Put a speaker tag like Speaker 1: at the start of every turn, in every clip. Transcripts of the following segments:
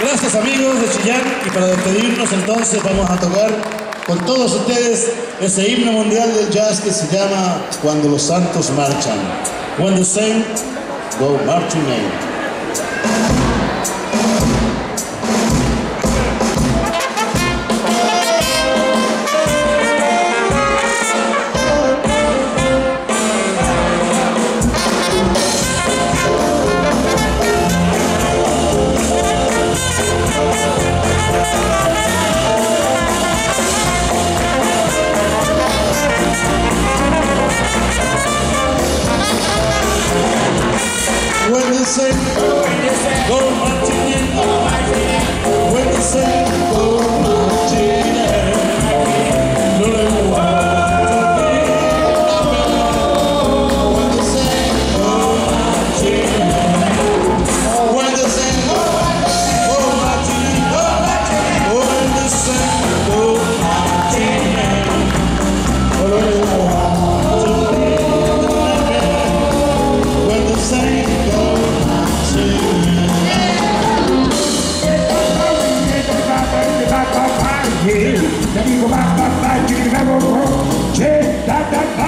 Speaker 1: Gracias amigos de Chillán y para despedirnos entonces vamos a tocar con todos ustedes ese himno mundial del jazz que se llama Cuando los santos marchan. When the saints go marching in. When the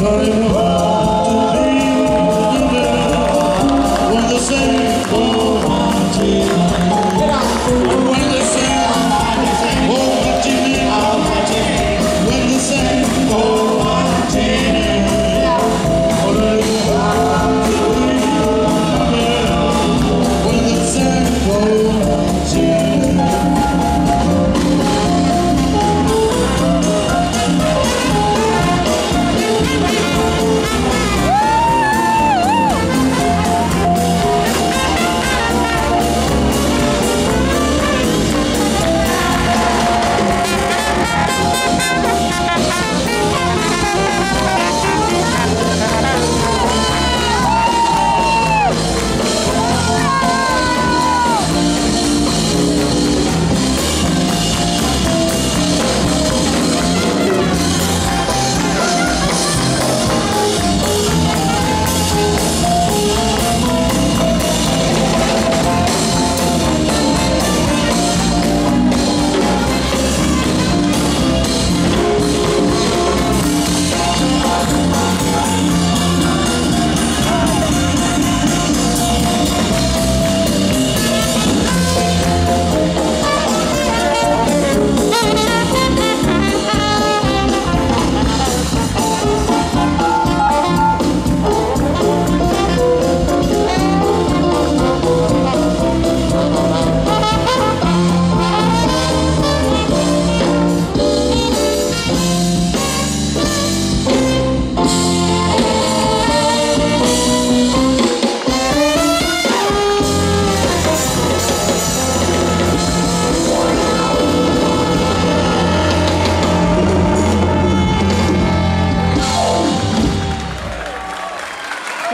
Speaker 1: in,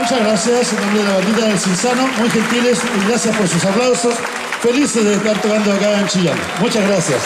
Speaker 1: Muchas gracias en nombre de la bandita del Cinsano, muy gentiles y gracias por sus aplausos. Felices de estar tocando acá en Chillán. Muchas gracias.